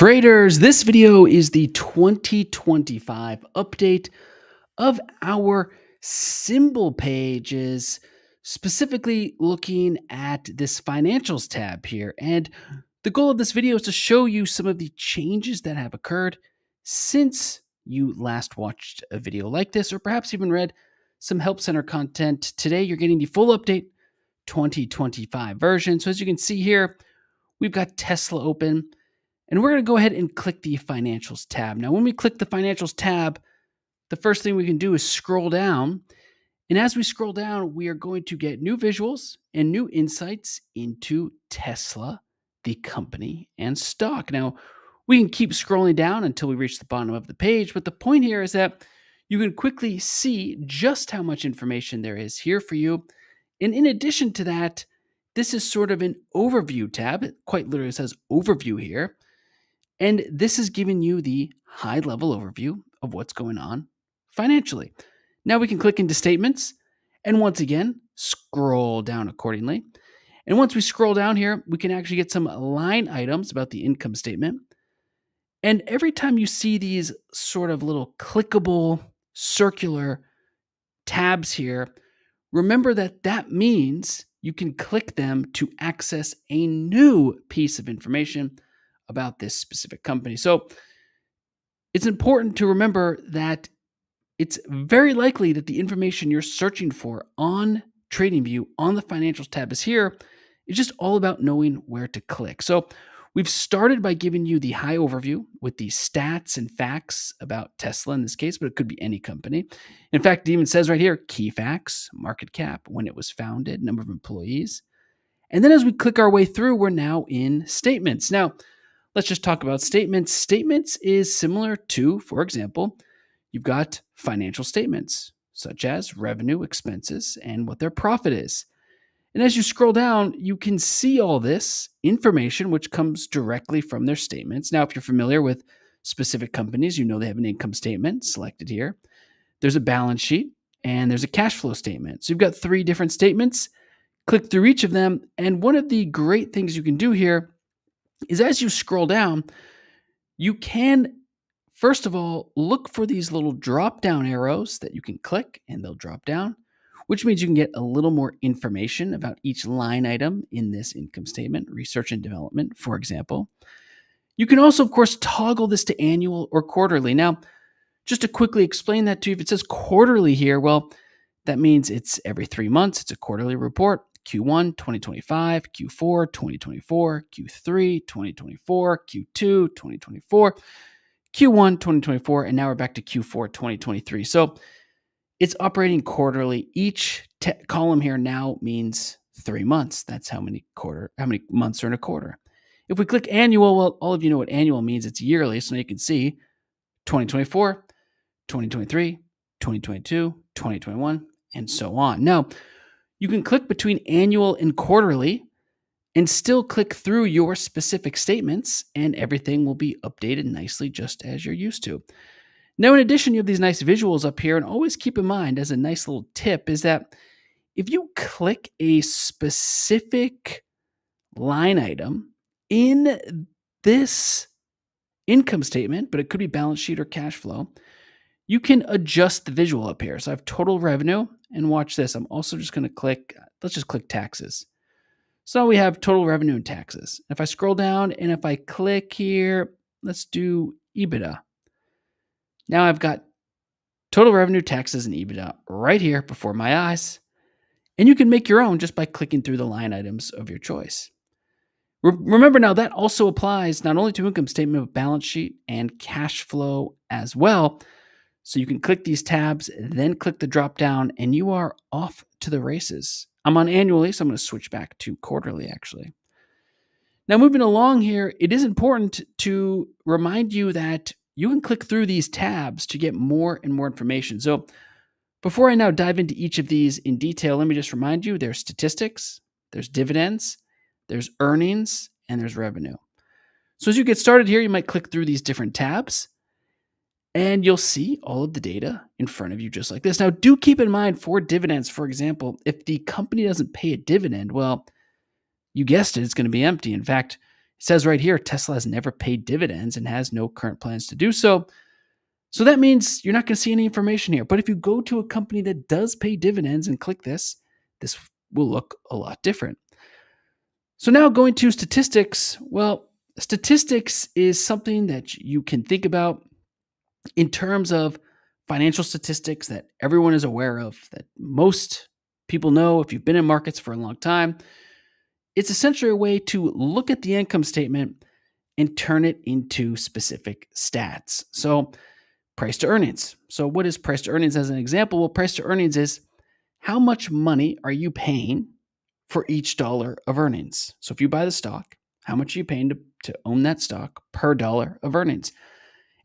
Traders, this video is the 2025 update of our symbol pages, specifically looking at this financials tab here. And the goal of this video is to show you some of the changes that have occurred since you last watched a video like this, or perhaps even read some Help Center content. Today, you're getting the full update 2025 version. So as you can see here, we've got Tesla open. And we're going to go ahead and click the Financials tab. Now, when we click the Financials tab, the first thing we can do is scroll down. And as we scroll down, we are going to get new visuals and new insights into Tesla, the company, and stock. Now, we can keep scrolling down until we reach the bottom of the page, but the point here is that you can quickly see just how much information there is here for you. And in addition to that, this is sort of an overview tab. It quite literally says overview here. And this is giving you the high level overview of what's going on financially. Now we can click into statements and once again scroll down accordingly. And once we scroll down here, we can actually get some line items about the income statement. And every time you see these sort of little clickable circular tabs here, remember that that means you can click them to access a new piece of information about this specific company. So it's important to remember that it's very likely that the information you're searching for on TradingView on the financials tab is here. It's just all about knowing where to click. So we've started by giving you the high overview with the stats and facts about Tesla in this case, but it could be any company. In fact, it even says right here key facts, market cap, when it was founded, number of employees. And then as we click our way through, we're now in statements. Now, Let's just talk about statements. Statements is similar to, for example, you've got financial statements, such as revenue, expenses, and what their profit is. And as you scroll down, you can see all this information, which comes directly from their statements. Now, if you're familiar with specific companies, you know they have an income statement selected here. There's a balance sheet and there's a cash flow statement. So you've got three different statements. Click through each of them. And one of the great things you can do here is as you scroll down, you can, first of all, look for these little drop down arrows that you can click and they'll drop down, which means you can get a little more information about each line item in this income statement, research and development, for example. You can also, of course, toggle this to annual or quarterly. Now, just to quickly explain that to you, if it says quarterly here, well, that means it's every three months, it's a quarterly report. Q1 2025, Q4 2024, Q3 2024, Q2 2024, Q1 2024, and now we're back to Q4 2023. So it's operating quarterly. Each column here now means three months. That's how many quarter, how many months are in a quarter. If we click annual, well, all of you know what annual means. It's yearly. So now you can see 2024, 2023, 2022, 2021, and so on. Now, you can click between annual and quarterly and still click through your specific statements, and everything will be updated nicely just as you're used to. Now, in addition, you have these nice visuals up here, and always keep in mind as a nice little tip is that if you click a specific line item in this income statement, but it could be balance sheet or cash flow, you can adjust the visual up here. So I have total revenue and watch this. I'm also just going to click, let's just click taxes. So we have total revenue and taxes. If I scroll down and if I click here, let's do EBITDA. Now I've got total revenue, taxes, and EBITDA right here before my eyes. And you can make your own just by clicking through the line items of your choice. Remember now, that also applies not only to income statement, but balance sheet and cash flow as well. So you can click these tabs, then click the drop down, and you are off to the races. I'm on annually, so I'm going to switch back to quarterly actually. Now, moving along here, it is important to remind you that you can click through these tabs to get more and more information. So, before I now dive into each of these in detail, let me just remind you there's statistics, there's dividends, there's earnings, and there's revenue. So, as you get started here, you might click through these different tabs and you'll see all of the data in front of you just like this. Now, do keep in mind for dividends, for example, if the company doesn't pay a dividend, well, you guessed it, it's going to be empty. In fact, it says right here Tesla has never paid dividends and has no current plans to do so. So that means you're not going to see any information here. But if you go to a company that does pay dividends and click this, this will look a lot different. So now going to statistics, well, statistics is something that you can think about in terms of financial statistics that everyone is aware of, that most people know if you've been in markets for a long time. It's essentially a way to look at the income statement and turn it into specific stats. So, price to earnings. So, what is price to earnings as an example? Well, price to earnings is how much money are you paying for each dollar of earnings? So, if you buy the stock, how much are you paying to, to own that stock per dollar of earnings?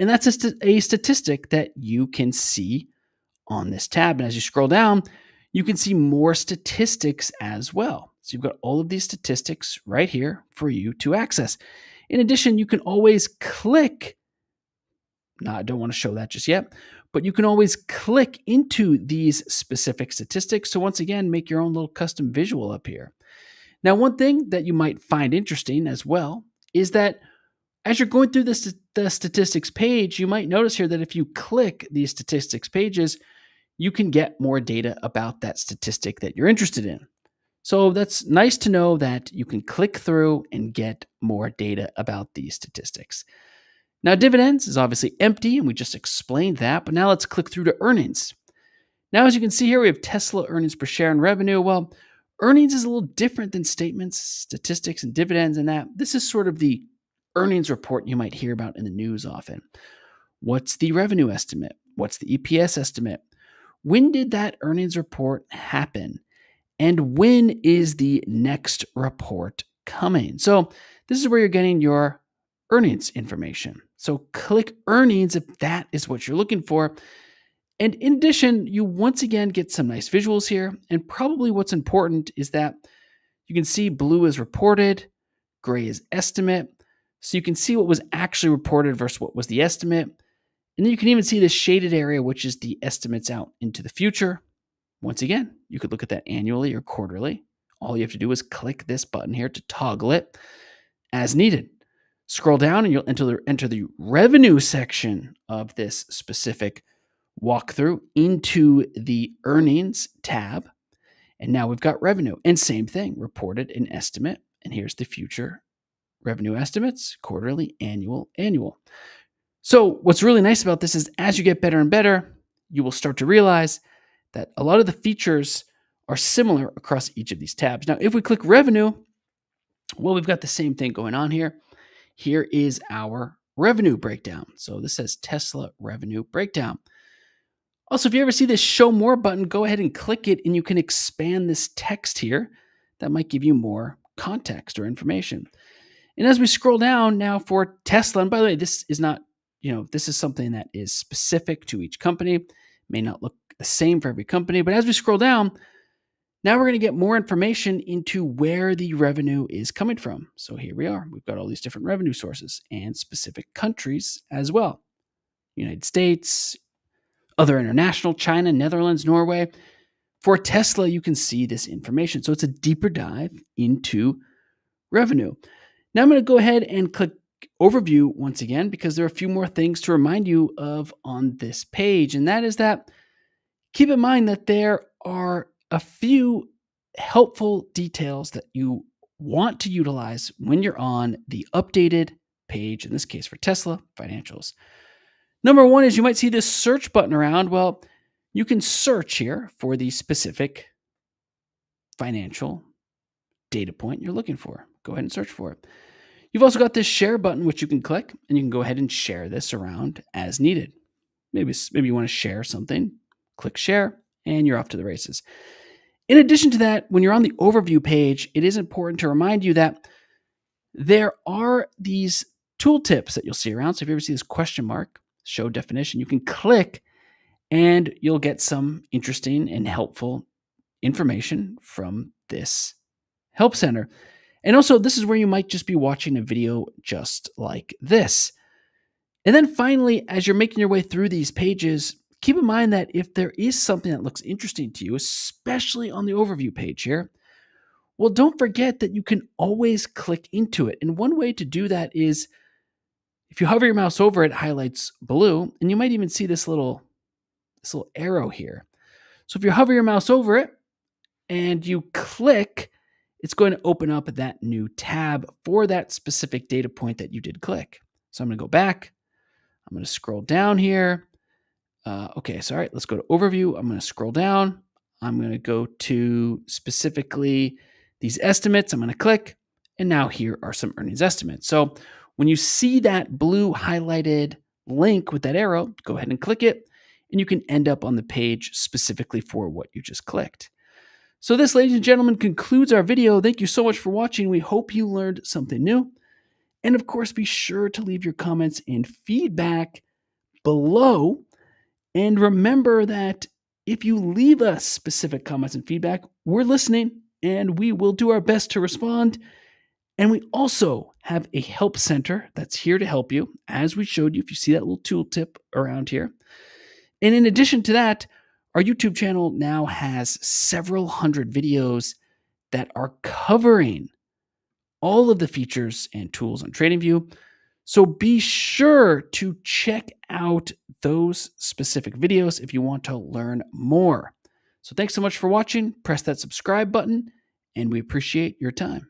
And that's a, st- a statistic that you can see on this tab. And as you scroll down, you can see more statistics as well. So you've got all of these statistics right here for you to access. In addition, you can always click. Now, I don't want to show that just yet, but you can always click into these specific statistics. So once again, make your own little custom visual up here. Now, one thing that you might find interesting as well is that as you're going through this, the statistics page, you might notice here that if you click these statistics pages, you can get more data about that statistic that you're interested in. So that's nice to know that you can click through and get more data about these statistics. Now, dividends is obviously empty, and we just explained that, but now let's click through to earnings. Now, as you can see here, we have Tesla earnings per share and revenue. Well, earnings is a little different than statements, statistics, and dividends, and that this is sort of the earnings report you might hear about in the news often. What's the revenue estimate? What's the EPS estimate? When did that earnings report happen? And when is the next report coming? So, this is where you're getting your earnings information. So, click earnings if that is what you're looking for. And in addition, you once again get some nice visuals here. And probably what's important is that you can see blue is reported, gray is estimate. So you can see what was actually reported versus what was the estimate. And then you can even see the shaded area, which is the estimates out into the future. Once again, you could look at that annually or quarterly. All you have to do is click this button here to toggle it as needed. Scroll down and you'll enter the, enter the revenue section of this specific walkthrough into the earnings tab. And now we've got revenue. And same thing, reported an estimate. And here's the future revenue estimates, quarterly, annual, annual. So, what's really nice about this is as you get better and better, you will start to realize that a lot of the features are similar across each of these tabs. Now, if we click revenue, well, we've got the same thing going on here. Here is our revenue breakdown. So this says Tesla revenue breakdown. Also, if you ever see this show more button, go ahead and click it and you can expand this text here. That might give you more context or information. And as we scroll down now for Tesla, and by the way, this is not you know, this is something that is specific to each company, may not look the same for every company. But as we scroll down, now we're going to get more information into where the revenue is coming from. So here we are. We've got all these different revenue sources and specific countries as well United States, other international, China, Netherlands, Norway. For Tesla, you can see this information. So it's a deeper dive into revenue. Now I'm going to go ahead and click overview once again because there are a few more things to remind you of on this page. And that is that keep in mind that there are a few helpful details that you want to utilize when you're on the updated page, in this case for Tesla financials. Number one is you might see this search button around. Well, you can search here for the specific financial data point you're looking for. Go ahead and search for it. You've also got this share button, which you can click and you can go ahead and share this around as needed. Maybe, maybe you want to share something, click share, and you're off to the races. In addition to that, when you're on the overview page, it is important to remind you that there are these tooltips that you'll see around. So if you ever see this question mark, show definition, you can click and you'll get some interesting and helpful information from this help center. And also, this is where you might just be watching a video just like this. And then finally, as you're making your way through these pages, keep in mind that if there is something that looks interesting to you, especially on the overview page here, Well, don't forget that you can always click into it. And one way to do that is if you hover your mouse over it, it highlights blue, and you might even see this little this little arrow here. So if you hover your mouse over it and you click, it's going to open up that new tab for that specific data point that you did click. So I'm going to go back. I'm going to scroll down here. Uh, okay, so all right, let's go to overview. I'm going to scroll down. I'm going to go to specifically these estimates. I'm going to click, and now here are some earnings estimates. So when you see that blue highlighted link with that arrow, go ahead and click it, and you can end up on the page specifically for what you just clicked. So this, ladies and gentlemen, concludes our video. Thank you so much for watching. We hope you learned something new. And of course, be sure to leave your comments and feedback below. And remember that if you leave us specific comments and feedback, we're listening and we will do our best to respond. And we also have a help center that's here to help you, as we showed you. If you see that little tooltip around here. And in addition to that, our YouTube channel now has several hundred videos that are covering all of the features and tools on TradingView. So be sure to check out those specific videos if you want to learn more. So thanks so much for watching. Press that subscribe button, and we appreciate your time.